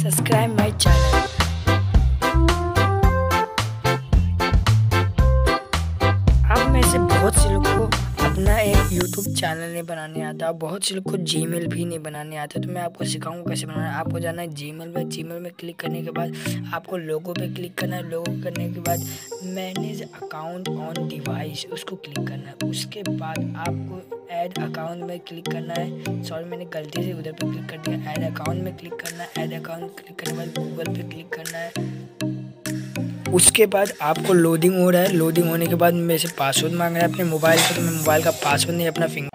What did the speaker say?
subscribe my channel. आप में से बहुत से लोग को अपना एक YouTube चैनल नहीं बनाने आता, बहुत से लोग को Gmail भी नहीं बनाने आता। तो मैं आपको सिखाऊँगा कैसे बनाना है। आपको जाना है जी मेल में, Gmail में क्लिक करने के बाद आपको लोगो पे क्लिक करना है। लोगो करने के बाद मैनेज अकाउंट ऑन डिवाइस उसको क्लिक करना है। उसके बाद आपको ऐड अकाउंट में क्लिक करना है। सॉरी मैंने गलती से उधर पर क्लिक कर दिया। ऐड अकाउंट में क्लिक करना है। ऐड अकाउंट क्लिक करने के बाद गूगल पे क्लिक करना है। उसके बाद आपको लोडिंग हो रहा है। लोडिंग होने के बाद मेरे से पासवर्ड मांग रहा है अपने मोबाइल का तो मैं मोबाइल का पासवर्ड नहीं, अपना फिंगर